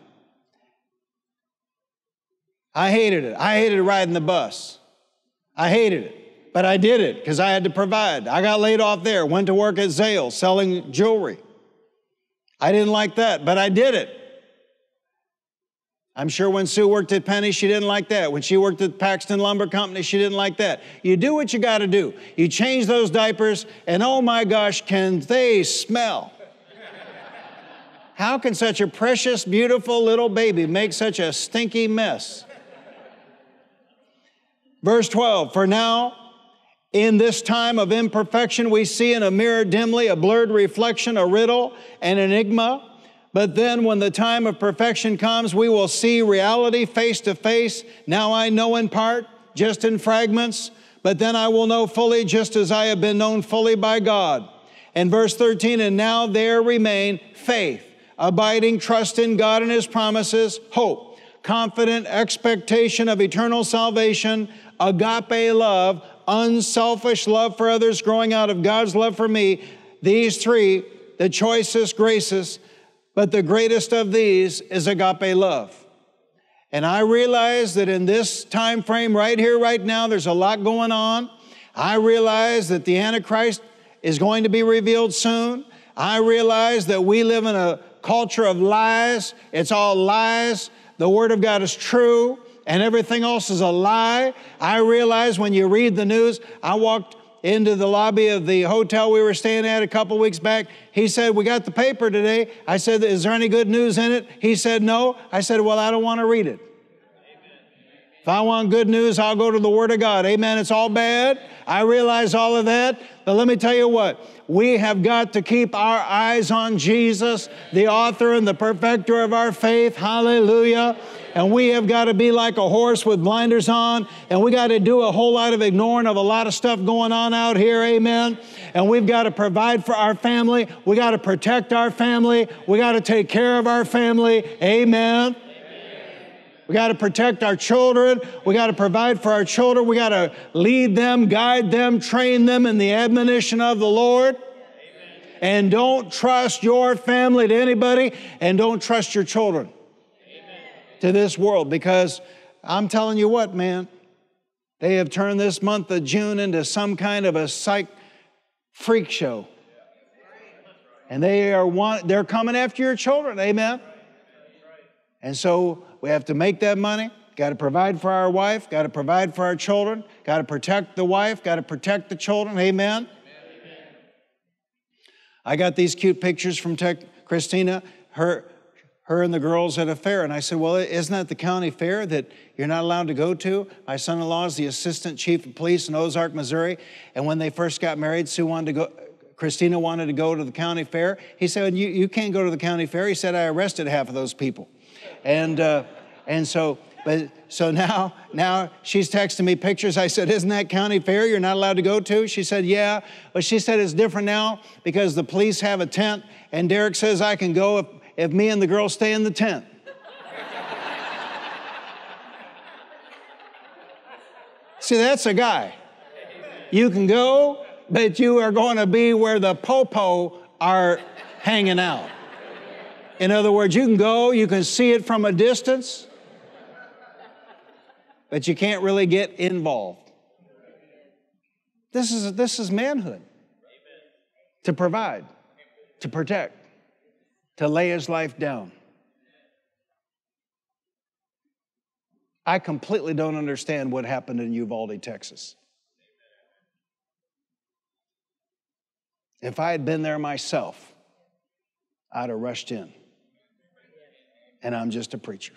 I hated it. I hated riding the bus. I hated it. But I did it because I had to provide. I got laid off there, went to work at Zales selling jewelry. I didn't like that, but I did it. I'm sure when Sue worked at Penney, she didn't like that. When she worked at Paxton Lumber Company, she didn't like that. You do what you got to do. You change those diapers, and oh my gosh, can they smell? How can such a precious, beautiful little baby make such a stinky mess? Verse 12 For now, in this time of imperfection, we see in a mirror dimly a blurred reflection, a riddle, an enigma. But then, when the time of perfection comes, we will see reality face to face. Now I know in part, just in fragments, but then I will know fully, just as I have been known fully by God. And verse 13, and now there remain faith, abiding trust in God and His promises, hope, confident expectation of eternal salvation, agape love, unselfish love for others growing out of God's love for me. These three, the choicest graces, but the greatest of these is agape love. And I realize that in this time frame right here, right now, there's a lot going on. I realize that the Antichrist is going to be revealed soon. I realize that we live in a culture of lies. It's all lies. The Word of God is true and everything else is a lie. I realize when you read the news, I walked into the lobby of the hotel we were staying at a couple weeks back. He said, We got the paper today. I said, Is there any good news in it? He said, No. I said, Well, I don't want to read it. If I want good news, I'll go to the Word of God. Amen. It's all bad. I realize all of that. But let me tell you what, we have got to keep our eyes on Jesus, the author and the perfecter of our faith. Hallelujah. And we have got to be like a horse with blinders on, and we got to do a whole lot of ignoring of a lot of stuff going on out here. Amen. And we've got to provide for our family. We got to protect our family. We got to take care of our family. Amen. We got to protect our children. We got to provide for our children. We got to lead them, guide them, train them in the admonition of the Lord. Amen. And don't trust your family to anybody, and don't trust your children. To this world because I'm telling you what, man, they have turned this month of June into some kind of a psych freak show. And they are want, they're coming after your children, amen. And so we have to make that money, got to provide for our wife, got to provide for our children, got to protect the wife, got to protect the children. Amen? Amen. I got these cute pictures from Tech, Christina, her, her and the girls at a fair. And I said, Well, isn't that the county fair that you're not allowed to go to? My son in law is the assistant chief of police in Ozark, Missouri. And when they first got married, Sue wanted to go. Christina wanted to go to the county fair. He said, you, you can't go to the county fair. He said, I arrested half of those people. And, uh, and so, but so now, now she's texting me pictures. I said, Isn't that county fair you're not allowed to go to? She said, Yeah. But she said it's different now because the police have a tent, and Derek says I can go if, if me and the girl stay in the tent. See, that's a guy. You can go, but you are going to be where the popo are hanging out. In other words, you can go, you can see it from a distance, but you can't really get involved. This is, this is manhood to provide, to protect, to lay his life down. I completely don't understand what happened in Uvalde, Texas. If I had been there myself, I'd have rushed in and I'm just a preacher.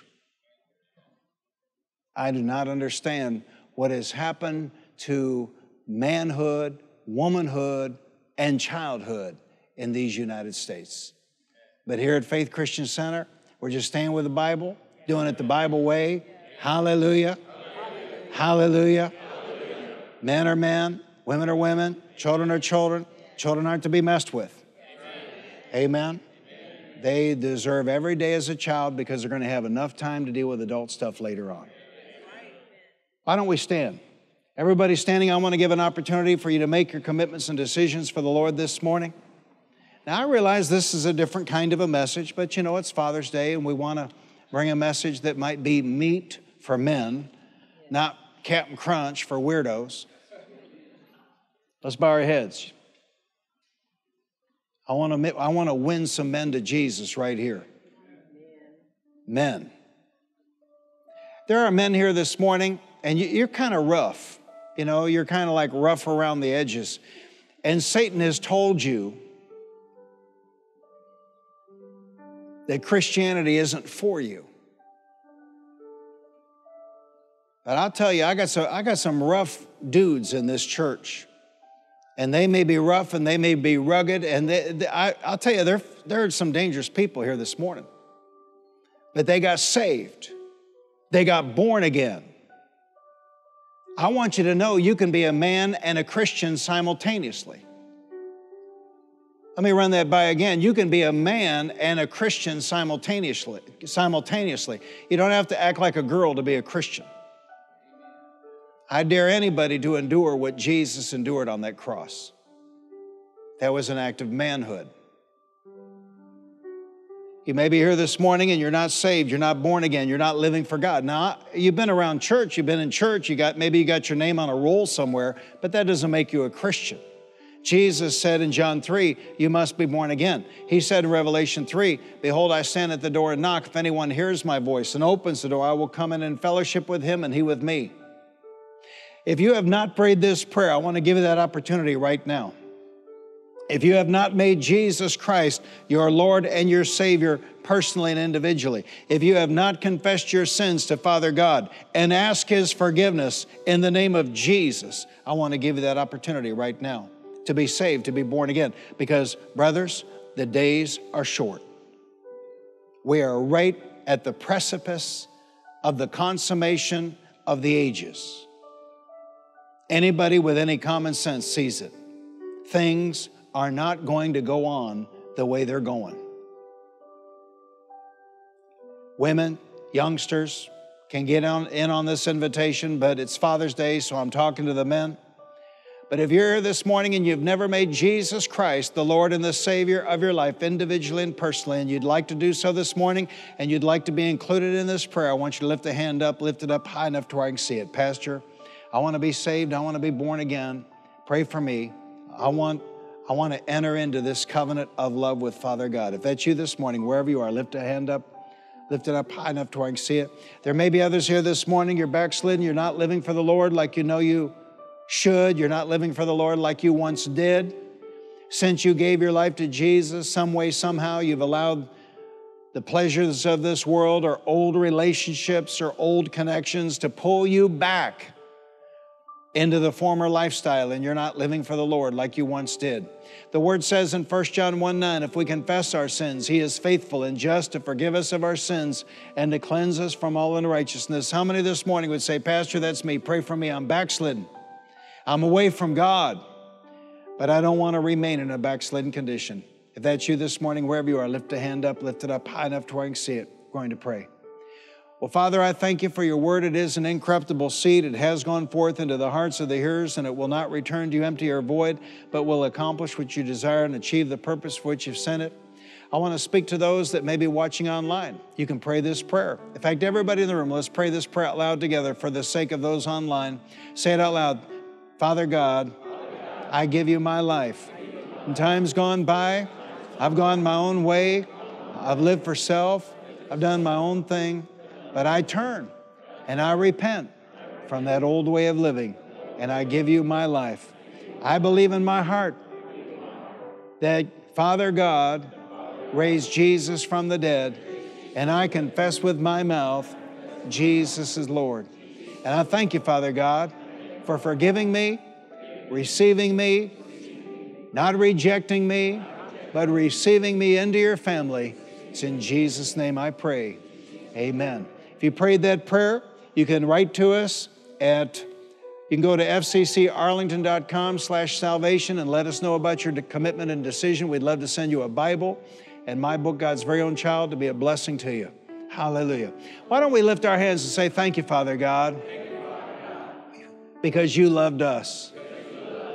I do not understand what has happened to manhood, womanhood, and childhood in these United States. But here at Faith Christian Center, we're just staying with the Bible, doing it the Bible way. Hallelujah. Hallelujah. Hallelujah. Men are men, women are women, children are children. Children aren't to be messed with. Amen. They deserve every day as a child because they're going to have enough time to deal with adult stuff later on. Why don't we stand? Everybody standing, I want to give an opportunity for you to make your commitments and decisions for the Lord this morning. Now, I realize this is a different kind of a message, but you know, it's Father's Day, and we want to bring a message that might be meat for men, not Captain Crunch for weirdos. Let's bow our heads. I want to, I want to win some men to Jesus right here. Men. there are men here this morning, and you, are kind of rough. You know, you're kind of like rough around the edges. And Satan has told you that Christianity isn't for you. But I'll tell you, I got some, I got some rough dudes in this church. And they may be rough and they may be rugged. And they, they, I, I'll tell you, there, there are some dangerous people here this morning. But they got saved, they got born again. I want you to know you can be a man and a Christian simultaneously. Let me run that by again. You can be a man and a Christian simultaneously. Simultaneously. You don't have to act like a girl to be a Christian. I dare anybody to endure what Jesus endured on that cross. That was an act of manhood. You may be here this morning and you're not saved, you're not born again, you're not living for God. Now, you've been around church, you've been in church, you got maybe you got your name on a roll somewhere, but that doesn't make you a Christian. Jesus said in John 3, You must be born again. He said in Revelation 3, Behold, I stand at the door and knock. If anyone hears my voice and opens the door, I will come in and fellowship with him and he with me. If you have not prayed this prayer, I want to give you that opportunity right now. If you have not made Jesus Christ your Lord and your Savior personally and individually, if you have not confessed your sins to Father God and ask His forgiveness in the name of Jesus, I want to give you that opportunity right now to be saved, to be born again. Because, brothers, the days are short. We are right at the precipice of the consummation of the ages. Anybody with any common sense sees it. Things are not going to go on the way they're going. Women, youngsters can get on, in on this invitation, but it's Father's Day, so I'm talking to the men. But if you're here this morning and you've never made Jesus Christ the Lord and the Savior of your life, individually and personally, and you'd like to do so this morning and you'd like to be included in this prayer, I want you to lift a hand up, lift it up high enough to where I can see it. Pastor, I want to be saved. I want to be born again. Pray for me. I want, I want to enter into this covenant of love with Father God. If that's you this morning, wherever you are, lift a hand up. Lift it up high enough to where I can see it. There may be others here this morning. You're backslidden. You're not living for the Lord like you know you should. You're not living for the Lord like you once did. Since you gave your life to Jesus, some way, somehow, you've allowed the pleasures of this world or old relationships or old connections to pull you back into the former lifestyle and you're not living for the Lord like you once did. The word says in 1 John 1 9, if we confess our sins, he is faithful and just to forgive us of our sins and to cleanse us from all unrighteousness. How many this morning would say, Pastor, that's me, pray for me, I'm backslidden. I'm away from God, but I don't want to remain in a backslidden condition. If that's you this morning, wherever you are, lift a hand up, lift it up high enough to where I can see it. We're going to pray. Well, Father, I thank you for your word. It is an incorruptible seed. It has gone forth into the hearts of the hearers, and it will not return to you empty or void, but will accomplish what you desire and achieve the purpose for which you've sent it. I want to speak to those that may be watching online. You can pray this prayer. In fact, everybody in the room, let's pray this prayer out loud together for the sake of those online. Say it out loud Father God, I give you my life. In times gone by, I've gone my own way, I've lived for self, I've done my own thing. But I turn and I repent from that old way of living and I give you my life. I believe in my heart that Father God raised Jesus from the dead, and I confess with my mouth Jesus is Lord. And I thank you, Father God, for forgiving me, receiving me, not rejecting me, but receiving me into your family. It's in Jesus' name I pray. Amen. If you prayed that prayer, you can write to us at you can go to fccarlington.com slash salvation and let us know about your commitment and decision. We'd love to send you a Bible and my book, God's Very Own Child, to be a blessing to you. Hallelujah. Why don't we lift our hands and say, Thank you, Father God, because you loved us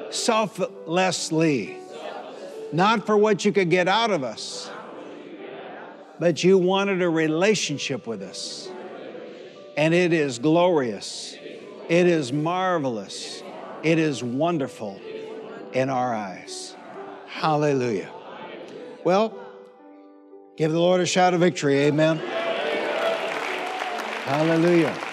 selflessly, not for what you could get out of us, but you wanted a relationship with us and it is glorious. It is marvelous. It is wonderful in our eyes. Hallelujah. Well, give the Lord a shout of victory. Amen. Hallelujah.